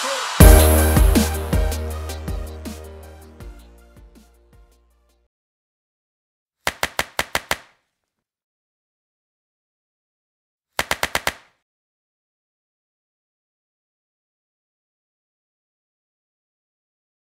Detroit.